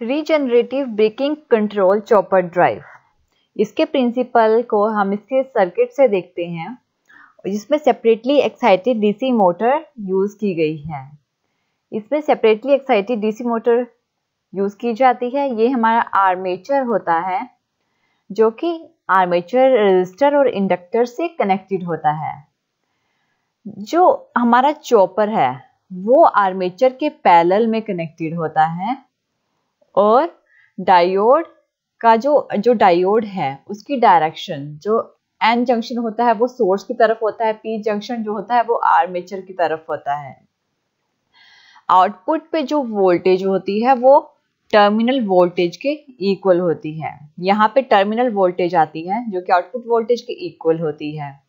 Regenerative braking control chopper drive इसके principle को हम इसके सर्किट से देखते हैं, जिसमें separately excited DC motor use की गई है। इसमें separately excited DC motor use की जाती है। ये हमारा आर्मेचर होता है, जो कि आर्मेचर रजिस्टर और इंडक्टर से कनेक्टेड होता है। जो हमारा चॉपर है, वो आर्मेचर के पैरेलल में कनेक्टेड होता है। और डायोड का जो जो डायोड है, उसकी डायरेक्शन जो एन जंक्शन होता है, वो सोर्स की तरफ़ होता है पी जंक्शन जो होता है, वो आर्मेचर की तरफ़ होता है। आउटपुट पे जो वोल्टेज होती है, वो टर्मिनल वोल्टेज के इक्वल होती है। यहाँ पे टर्मिनल वोल्टेज आती है, जो कि आउटपुट वोल्टेज के इक्वल होती है।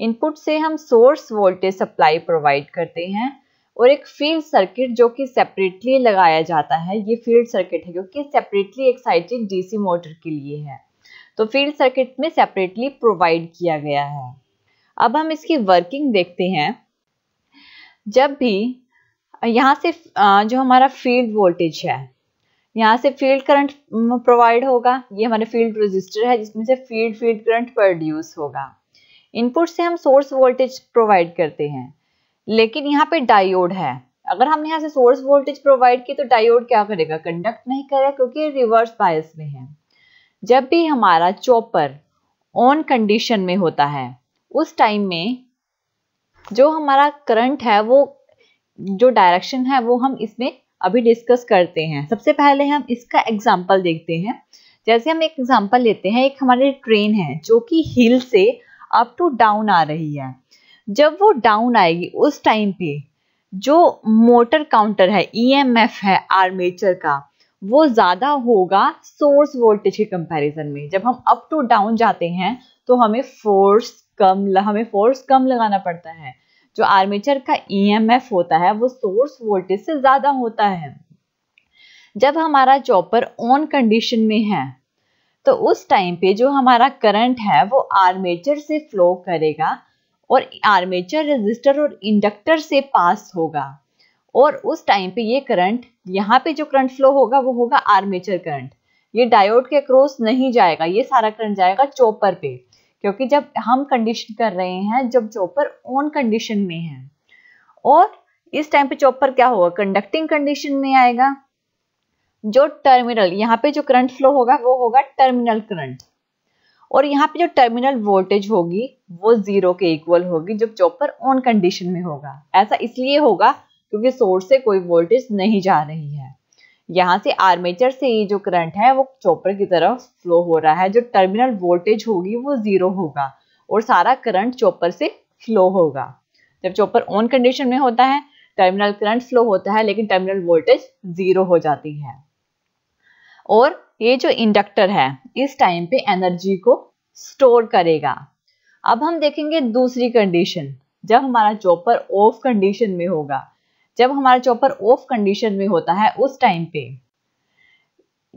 इनपुट से हम सोर्स वोल्टेज सप्लाई प्रोवाइड करते हैं। और एक फ़ील्ड सर्किट जो कि सेपरेटली लगाया जाता है, ये फ़ील्ड सर्किट है, क्योंकि सेपरेटली एक्साइटेड डीसी मोटर के लिए है। तो फ़ील्ड सर्किट में सेपरेटली प्रोवाइड किया गया है। अब हम इसकी वर्किंग देखते हैं। जब भी, यहाँ से जो हमारा फ़ील्ड वोल्टेज है, यहाँ से फ़ील्ड करंट प्रोवाइड होगा। ये हमारे फ़ील्ड रजिस्टर है, जिसमें से फ़ील्ड फ़ील्ड करंट प्रोड्यूस होगा। इनपुट से हम सोर्स वोल्टेज प्रोवाइड करते हैं। लेकिन यहाँ पे डायोड है। अगर हमने यहाँ से सोर्स वोल्टेज प्रोवाइड की तो डायोड क्या करेगा? कंडक्ट नहीं करेगा क्योंकि रिवर्स बायस में है। जब भी हमारा चॉपर ऑन कंडीशन में होता है, उस टाइम में जो हमारा करंट है, वो जो डायरेक्शन है, वो हम इसमें अभी डिस्कस करते हैं। सबसे पहले हम इसका एग्ज़ाम्पल देखते हैं। जैसे हम एक एग्ज़ाम्पल लेते हैं, एक हमारी ट्रेन है, जो कि हिल से अप टू डाउन आ रही है। जब वो डाउन आएगी उस टाइम पे, जो मोटर काउंटर है ईएमएफ e है आर्मेचर का, वो ज़्यादा होगा सोर्स वोल्टेज के कंपैरिजन में। जब हम अप टू डाउन जाते हैं तो हमें फोर्स कम हमें फोर्स कम लगाना पड़ता है। जो आर्मेचर का ईएमएफ e होता है, वो सोर्स वोल्टेज से ज़्यादा होता है। जब हमारा चॉपर ऑन कंडीशन में है तो उस टाइम पे जो हमारा करंट है, वो आर्मेचर से फ्लो करेगा। और आर्मेचर रेजिस्टर और इंडक्टर से पास होगा। और उस टाइम पे ये करंट यहाँ पे जो करंट फ्लो होगा, वो होगा आर्मेचर करंट ये डायोड के क्रॉस नहीं जाएगा, ये सारा करंट जाएगा चॉपर पे। क्योंकि जब हम कंडीशन कर रहे हैं, जब चॉपर ऑन कंडीशन में है। और इस टाइम पे चॉपर क्या होगा? कंडक्टिंग कंडीशन में आएगा। जो टर्मिनल यहाँ पे जो करंट फ्लो होगा, वो होगा टर्मिनल करंट और यहाँ पे जो टर्मिनल वोल्टेज होगी, वो ज़ीरो के इक्वल होगी जब चॉपर ऑन कंडीशन में होगा। ऐसा इसलिए होगा क्योंकि सोर्स से कोई वोल्टेज नहीं जा रही है। यहाँ से आर्मेचर से ये जो करंट है, वो चॉपर की तरफ़ फ्लो हो रहा है। जो टर्मिनल वोल्टेज होगी, वो ज़ीरो होगा और सारा करंट चॉपर से फ्लो होगा। जब चॉपर ऑन कंडीशन में होता है टर्मिनल करंट फ्लो होता है, लेकिन टर्मिनल वोल्टेज ज़ीरो हो जाती है। और ये जो इंडक्टर है, इस टाइम पे एनर्जी को स्टोर करेगा। अब हम देखेंगे दूसरी कंडीशन जब हमारा चॉपर ऑफ़ कंडीशन में होगा। जब हमारा चॉपर ऑफ़ कंडीशन में होता है, उस टाइम पे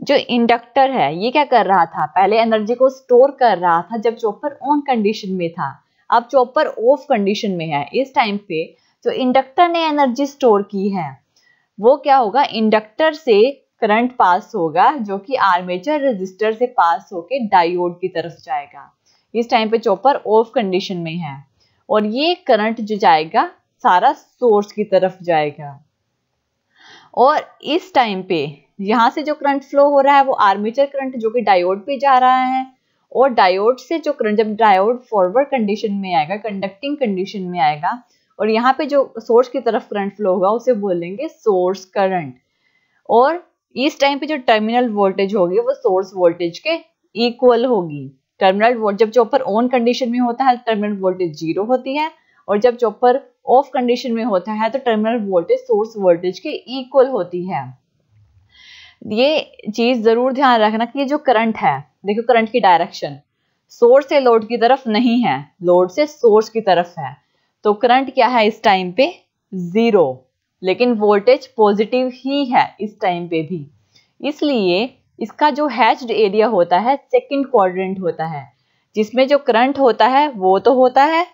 जो इंडक्टर है, ये क्या कर रहा था? पहले एनर्जी को स्टोर कर रहा था जब चॉपर ऑन कंडीशन में था। अब चॉपर ऑफ़ कंडीशन में है, इस टाइम पे जो इंडक्टर ने एनर्जी स्टोर की है, वो क्या होगा? इंडक्टर से करंट पास होगा, जो कि आर्मेचर रेजिस्टर से पास होके डायोड की तरफ़ जाएगा। इस टाइम पे चॉपर ऑफ़ कंडीशन में है और ये करंट जो जाएगा, सारा सोर्स की तरफ़ जाएगा। और इस टाइम पे यहाँ से जो करंट फ्लो हो रहा है, वो आर्मेचर करंट जो कि डायोड पे जा रहा है और डायोड से जो करंट, जब डायोड फॉरवर्ड कंडीशन में आएगा, कंडक्टिंग कंडीशन में आएगा और यहाँ पे जो सोर्स की तरफ़ करंट फ्लो होगा, उसे बोलेंगे सोर्स करंट। और इस टाइम पे जो टर्मिनल वोल्टेज होगी, वो सोर्स वोल्टेज के इक्वल होगी। टर्मिनल वोल्ट जब चॉपर ऑन कंडीशन में होता है टर्मिनल वोल्टेज ज़ीरो होती है, और जब चॉपर ऑफ़ कंडीशन में होता है तो टर्मिनल वोल्टेज सोर्स वोल्टेज के इक्वल होती है। ये चीज़ ज़रूर ध्यान रखना कि ये जो करंट है, देखो करंट की डायरेक्शन सोर्स से लोड की तरफ़ नहीं है लोड से सोर्स की तरफ़ है। तो करंट क्या है इस टाइम पे? ज़ीरो लेकिन वोल्टेज पॉजिटिव ही है इस टाइम पे भी। इसलिए इसका जो हैच्ड एरिया होता है सेकंड क्वाड्रेंट होता है। जिसमें जो करंट होता है, वो तो होता है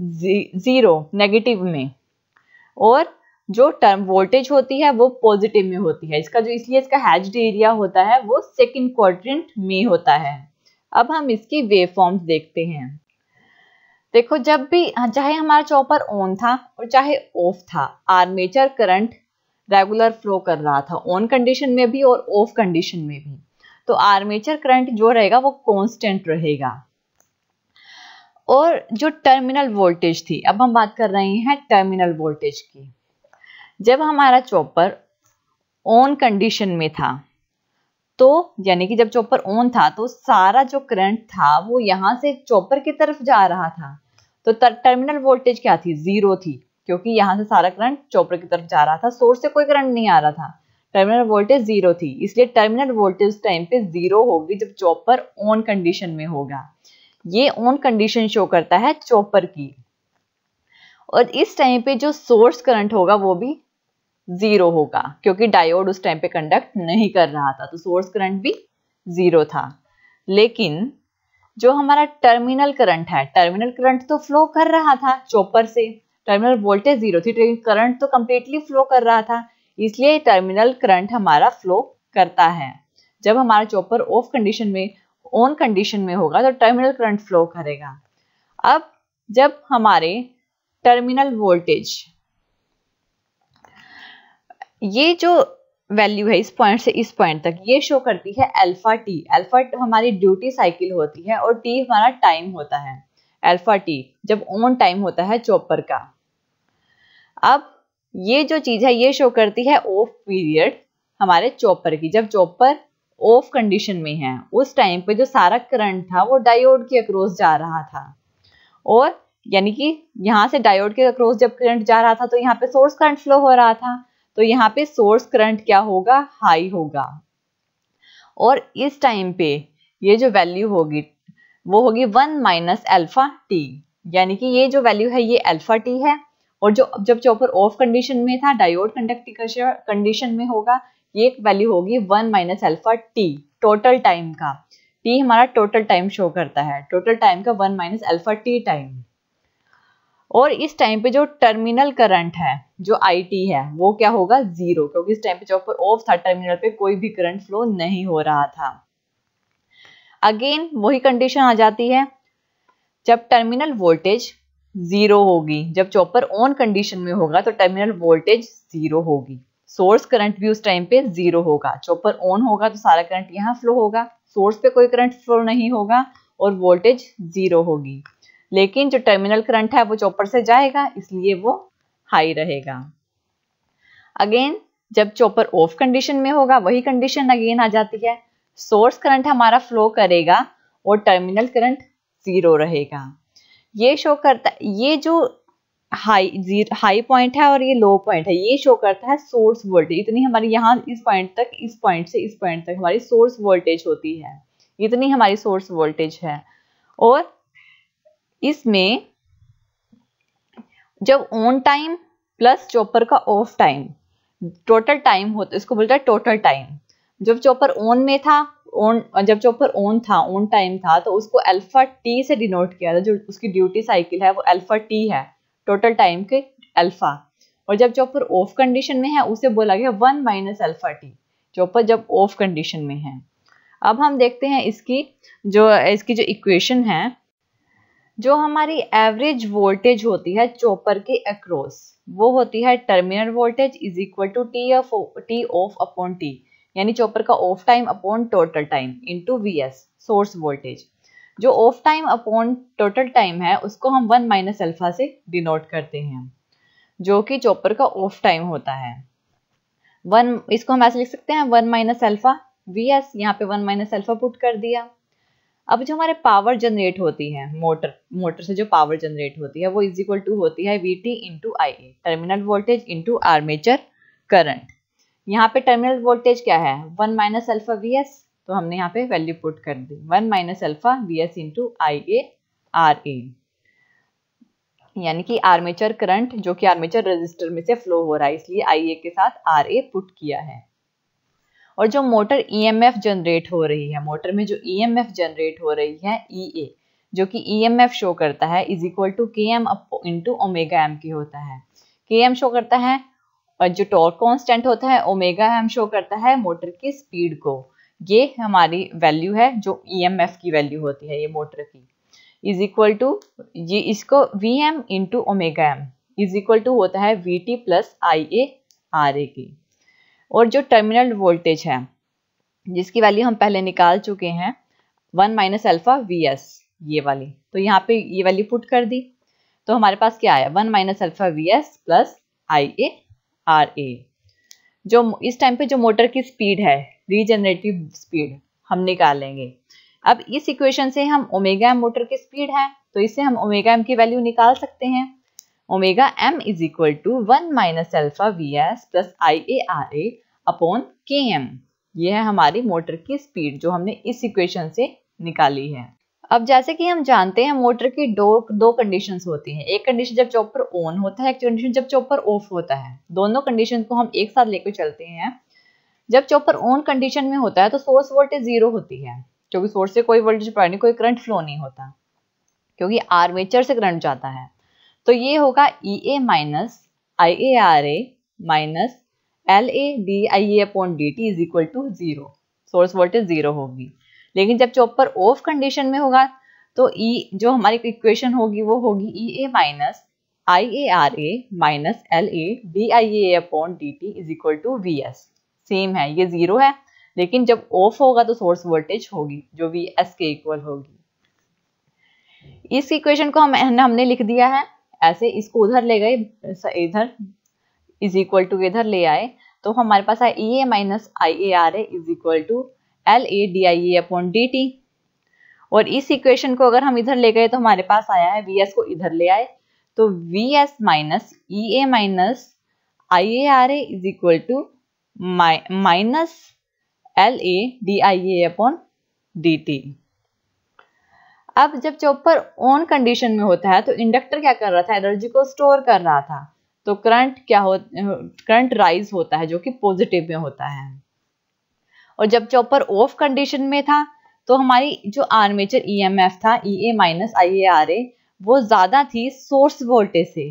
ज़ीरो नेगेटिव में। और जो टर्म वोल्टेज होती है, वो पॉजिटिव में होती है। इसका जो, इसलिए इसका हैच्ड एरिया होता है, वो सेकंड क्वाड्रेंट में होता है। अब हम इसकी वेव फॉर्म्स देखते हैं। देखो, जब भी चाहे हमारा चॉपर ऑन था और चाहे ऑफ़ था, आर्मेचर करंट रेगुलर फ्लो कर रहा था, ऑन कंडीशन में भी और ऑफ़ कंडीशन में भी तो आर्मेचर करंट जो रहेगा वो कांस्टेंट रहेगा। और जो टर्मिनल वोल्टेज थी, अब हम बात कर रहे हैं टर्मिनल वोल्टेज की। जब हमारा चॉपर ऑन कंडीशन में था तो यानी कि जब चॉपर ऑन था तो सारा जो करंट था, वो यहाँ से चॉपर की तरफ़ जा रहा था। तो टर्मिनल वोल्टेज क्या थी? ज़ीरो थी, क्योंकि यहाँ से सारा करंट चॉपर की तरफ़ जा रहा था। सोर्स से कोई करंट नहीं आ रहा था। टर्मिनल वोल्टेज ज़ीरो थी, इसलिए टर्मिनल वोल्टेज टाइम पे ज़ीरो होगी जब चॉपर ऑन कंडीशन में होगा। ये ऑन कंडीशन शो करता है चॉपर की। और इस टाइम पे जो सोर्स करंट होगा, वो भी ज़ीरो होगा, क्योंकि डायोड उस टाइम पे कंडक्ट नहीं कर रहा था तो सोर्स करंट भी ज़ीरो था। लेकिन जो हमारा टर्मिनल करंट है टर्मिनल करंट तो फ्लो कर रहा था चॉपर से। टर्मिनल वोल्टेज ज़ीरो थी करंट तो कंप्लीटली फ्लो कर रहा था। इसलिए टर्मिनल करंट हमारा फ्लो करता है। जब हमारा चॉपर ऑफ़ कंडीशन में ऑन कंडीशन में होगा तो टर्मिनल करंट फ्लो करेगा। अब जब हमारे टर्मिनल वोल्टेज ये जो वैल्यू है इस पॉइंट से इस पॉइंट तक, ये शो करती है अल्फ़ा टी अल्फ़ा हमारी ड्यूटी साइकिल होती है और टी हमारा टाइम होता है। अल्फ़ा टी जब ऑन टाइम होता है चॉपर का। अब ये जो चीज़ है, ये शो करती है ऑफ़ पीरियड हमारे चॉपर की। जब चॉपर ऑफ़ कंडीशन में है, उस टाइम पे जो सारा करंट था, वो डायोड के अक्रॉस जा रहा था। और यानी कि यहाँ से डायोड के अक्रॉस जब करंट जा रहा था तो यहाँ पे सोर्स करंट फ्लो हो रहा था। तो यहाँ पे सोर्स करंट क्या होगा? हाई होगा। और इस टाइम पे ये जो वैल्यू होगी, वो होगी वन माइनस एल्फा टी यानी कि ये जो वैल्यू है, ये अल्फ़ा टी है। और जो, जब चॉपर ऑफ़ कंडीशन में था डायोड कंडक्टिंग कंडीशन में होगा, ये वैल्यू होगी one minus alpha T total time का। टी हमारा टोटल टाइम शो करता है। टोटल टाइम का one minus alpha T time और इस टाइम पे जो टर्मिनल करंट है, जो आईटी है, वो क्या होगा? ज़ीरो क्योंकि इस टाइम पे चॉपर ऑफ़ था टर्मिनल पे कोई भी करंट फ्लो नहीं हो रहा था। अगेन वही कंडीशन आ जाती है, जब टर्मिनल वोल्टेज ज़ीरो होगी। जब चॉपर ऑन कंडीशन में होगा तो टर्मिनल वोल्टेज ज़ीरो होगी। सोर्स करंट भी उस टाइम पे ज़ीरो होगा। चॉपर ऑन होगा तो सारा करंट यहाँ फ्लो होगा। सोर्स पे कोई करंट फ्लो नहीं होगा, और वोल्टेज ज़ीरो होगी। लेकिन जो टर्मिनल करंट है, वो चॉपर से जाएगा, इसलिए वो हाई रहेगा। अगेन जब चॉपर ऑफ़ कंडीशन में होगा, वही कंडीशन अगेन आ जाती है। सोर्स करंट हमारा फ्लो करेगा और टर्मिनल करंट ज़ीरो रहेगा। ये शो करता, ये जो हाई हाई पॉइंट है और ये लो पॉइंट है, ये शो करता है सोर्स वोल्टेज इतनी हमारी यहाँ इस पॉइंट तक, इस पॉइंट से इस पॉइंट तक हमारी सोर्स वोल्टेज होती है। इतनी हमारी सोर्स वोल्टेज है। और इसमें जब ऑन टाइम प्लस चॉपर का ऑफ़ टाइम टोटल टाइम होता इसको बोलता है टोटल टाइम जब चॉपर ऑन में था ऑन जब चॉपर ऑन था ऑन टाइम था तो उसको अल्फ़ा टी से डिनोट किया था, जो उसकी ड्यूटी साइकिल है, वो अल्फ़ा टी है टोटल टाइम के अल्फ़ा और जब चॉपर ऑफ़ कंडीशन में है, उसे बोला गया one minus alpha T chopper जब ऑफ़ कंडीशन में है. अब हम देखते हैं इसकी जो इसकी जो इक्वेशन है जो हमारी एवरेज वोल्टेज होती है चॉपर के अक्रॉस वो होती है terminal voltage is equal to T off T off upon T यानी चॉपर का off time upon total time into V S source voltage जो off time upon total time है, उसको हम वन माइनस अल्फ़ा से डिनोट करते हैं, जो कि चॉपर का ऑफ़ टाइम होता है. वन इसको हम ऐसे लिख सकते हैं one minus alpha V S यहाँ पे वन माइनस अल्फ़ा पुट कर दिया. अब जो हमारे पावर जनरेट होती है मोटर मोटर से जो पावर जनरेट होती है, वो इज़ इक्वल टू होती है V T into I A terminal voltage into armature current यहाँ पे टर्मिनल वोल्टेज क्या है? One minus alpha V S तो हमने यहाँ पे वैल्यू पुट कर दी। One minus alpha V S into I A R A यानी कि आर्मेचर करंट जो कि आर्मेचर रजिस्टर में से फ्लो हो रहा है, इसलिए आई ए के साथ आर ए पुट किया है। और जो मोटर ईएमएफ e जनरेट हो रही है, मोटर में जो ईएमएफ e जनरेट हो रही है ई e जो कि ईएमएफ शो करता है is equal to K M into omega M की होता है। के एम शो करता है, और जो टॉर्क कांस्टेंट होता है ओमेगा एम शो करता है मोटर की स्पीड को। ये हमारी वैल्यू है, जो ईएमएफ की वैल्यू होती है, ये मोटर की। इज़ इक्वल टू ये इसको V M into omega M is equal to होता है V T plus I A R A की। और जो टर्मिनल वोल्टेज है, जिसकी वैल्यू हम पहले निकाल चुके हैं one minus alpha V S ये वाली। तो यहाँ पे ये वैल्यू पुट कर दी। तो हमारे पास क्या आया? One minus alpha V S plus I A R A जो इस टाइम पे जो मोटर की स्पीड है रीजनरेटिव स्पीड हम निकालेंगे। अब इस इक्वेशन से हम ओमेगा एम मोटर की स्पीड है तो इससे हम ओमेगा एम की वैल्यू निकाल सकते हैं। Omega M is equal to one minus alpha V S plus I A R A upon K M ये है हमारी मोटर की स्पीड जो हमने इस इक्वेशन से निकाली है। अब जैसे कि हम जानते हैं, मोटर की दो दो कंडीशंस होती हैं। एक कंडीशन जब चॉपर ऑन होता है, एक कंडीशन जब चॉपर ऑफ़ होता है। दोनों कंडीशन को हम एक साथ लेकर चलते हैं। जब चॉपर ऑन कंडीशन में होता है तो सोर्स वोल्टेज ज़ीरो होती है। क्योंकि सोर्स से कोई वोल्टेज पड़ा नहीं, कोई करंट फ्लो नहीं होता। क्योंकि आर्मेचर से करंट जाता है। तो ये होगा E A minus I A R A minus L A D I A upon D T is equal to zero source voltage zero होगी। लेकिन जब चॉपर ऑफ़ कंडीशन में होगा तो ई e, जो हमारी इक्वेशन होगी वो होगी E A minus I A R A minus L A D I A upon D T is equal to V S same है ये ज़ीरो है। लेकिन जब ऑफ़ होगा तो सोर्स वोल्टेज होगी जो वी एस के इक्वल होगी। इस इक्वेशन को हम हमने लिख दिया है। ऐसे इसको उधर ले गए इधर इज़ इक्वल टू इधर ले आए तो हमारे पास आए E A minus I A R A is equal to L A D I A upon D T और इस इक्वेशन को अगर हम इधर ले गए तो हमारे पास आया है वी एस को इधर ले आए तो V S minus E A minus I A R A is equal to minus L A D I A upon D T अब जब चॉपर ऑन कंडीशन में होता है तो इंडक्टर क्या कर रहा था? एनर्जी को स्टोर कर रहा था। तो करंट क्या हो करंट राइज होता है, जो कि पॉजिटिव में होता है। और जब चॉपर ऑफ़ कंडीशन में था तो हमारी जो आर्मेचर ईएमएफ था ई ए minus I A R A वो ज़्यादा थी सोर्स वोल्टेज से।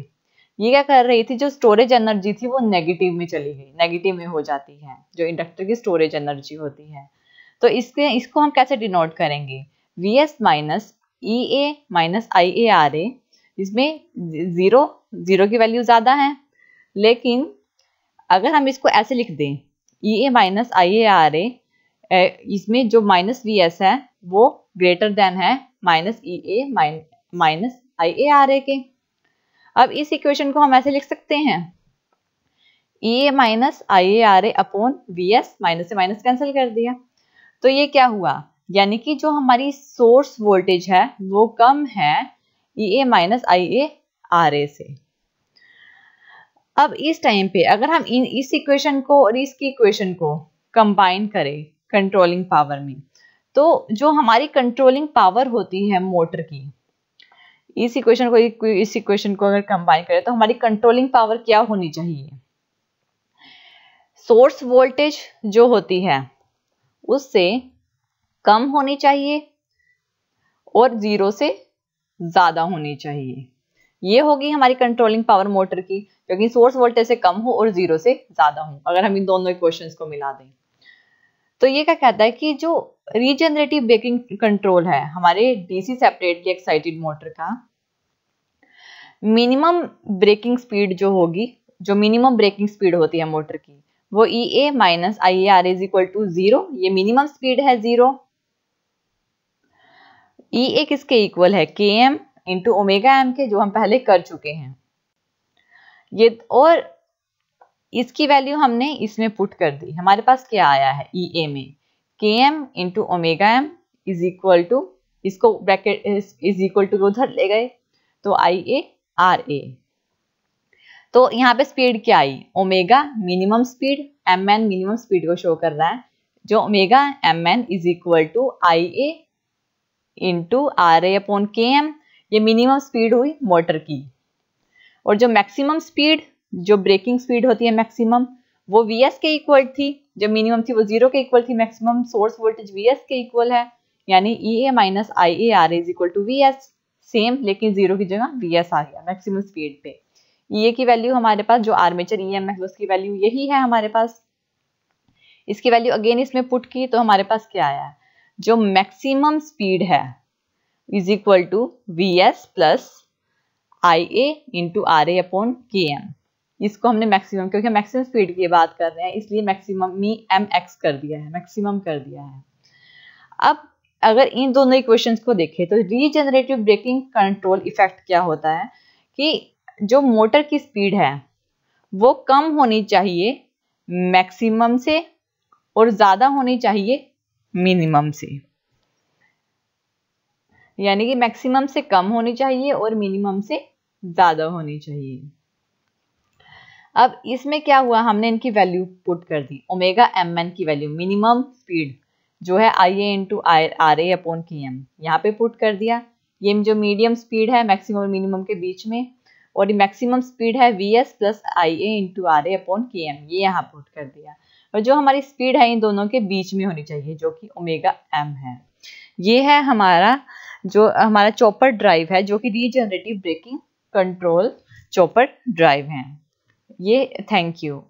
ये क्या कर रही थी? जो स्टोरेज एनर्जी थी, वो नेगेटिव में चली गई। नेगेटिव में हो जाती है, जो इंडक्टर की स्टोरेज एनर्जी होती है। तो इसके, इसको हम कैसे डिनोट करेंगे? V S minus E A minus I A R A इसमें ज़ीरो ज़ीरो की वैल्यू ज़्यादा है। लेकिन अगर हम इसको ऐसे लिख दें ई ए minus I A R A इसमें जो माइनस वी एस है, वो ग्रेटर देन है minus E A minus I A R A के। अब इस इक्वेशन को हम ऐसे लिख सकते हैं। E A minus I A R A upon V S minus से माइनस कैंसिल कर दिया। तो ये क्या हुआ? यानी कि जो हमारी सोर्स वोल्टेज है, वो कम है ई ए minus I A R A से। अब इस टाइम पे अगर हम इन, इस इक्वेशन को और इसकी इक्वेशन को कंबाइन करें कंट्रोलिंग पावर में तो जो हमारी कंट्रोलिंग पावर होती है मोटर की, इस इक्वेशन को, इस इक्वेशन को अगर कंबाइन करें तो हमारी कंट्रोलिंग पावर क्या होनी चाहिए? सोर्स वोल्टेज जो होती है, उससे कम होनी चाहिए और ज़ीरो से ज़्यादा होनी चाहिए। ये होगी हमारी कंट्रोलिंग पावर मोटर की, क्योंकि सोर्स वोल्टेज से कम हो और ज़ीरो से ज़्यादा हो, अगर हम इन दोनों इक्वेशंस को मिला दें। तो ये क्या कहता है कि जो रीजनरेटिव ब्रेकिंग कंट्रोल है, हमारे डीसी सेपरेटली एक्साइटेड मोटर का मिनिमम ब्रेकिंग स्पीड जो होगी, जो मिनिमम ब्रेकिंग स्पीड होती है मोटर की, वो E A minus I A R is equal to zero minimum speed है ज़ीरो ई ए किसके इक्वल है के एम इंटू ओमेगा एम के, जो हम पहले कर चुके हैं। ये, और इसकी वैल्यू हमने इसमें पुट कर दी। हमारे पास क्या आया है ई ए में? K M into omega M is equal to इसको ब्रैकेट इज़ इक्वल टू उधर ले गए तो आई ए आर ए तो यहाँ पे स्पीड क्या आई? Omega minimum speed M N minimum speed को शो कर रहा है, जो omega M N is equal to I A into R A upon K M ये मिनिमम स्पीड हुई मोटर की। और जो मैक्सिमम स्पीड जो ब्रेकिंग स्पीड होती है मैक्सिमम वो वी एस के इक्वल थी। जो मिनिमम थी वो ज़ीरो के इक्वल थी। Maximum source voltage V S के इक्वल है। यानी E A minus I A R is equal to V S same लेकिन ज़ीरो की जगह वी एस आ गया मैक्सिमम स्पीड पे। ई ए की वैल्यू हमारे पास, जो आर्मेचर ई एम है, उसकी वैल्यू यही है हमारे पास। इसकी वैल्यू अगेन इसमें पुट की तो हमारे पास क्या आया? जो मैक्सिमम स्पीड है is equal to V S plus I A into R A upon K M इसको हमने मैक्सिमम क्योंकि मैक्सिमम स्पीड की बात कर रहे हैं, इसलिए मैक्सिमम मी एम एक्स कर दिया है मैक्सिमम कर दिया है। अब अगर इन दोनों इक्वेशंस को देखें तो रीजनरेटिव ब्रेकिंग कंट्रोल इफ़ेक्ट क्या होता है? कि जो मोटर की स्पीड है, वो कम होनी चाहिए मैक्सिमम से, और ज़्यादा होनी चाहिए मिनिमम से। यानी कि मैक्सिमम से कम होनी चाहिए और मिनिमम से ज़्यादा होनी चाहिए। अब इसमें क्या हुआ? हमने इनकी वैल्यू पुट कर दी। ओमेगा एम एन की वैल्यू मिनिमम स्पीड जो है I A into R A upon K M यहाँ पे पुट कर दिया। ये जो मीडियम स्पीड है मैक्सिमम और मिनिमम के बीच में, और ये मैक्सिमम स्पीड है V S plus I A into R A upon K M ये यहाँ पुट कर दिया। और जो हमारी स्पीड है इन दोनों के बीच में होनी चाहिए, जो कि ओमेगा एम है। ये है हमारा जो, हमारा चॉपर ड्राइव है, जो कि regenerative braking control chopper drive है। ये थैंक यू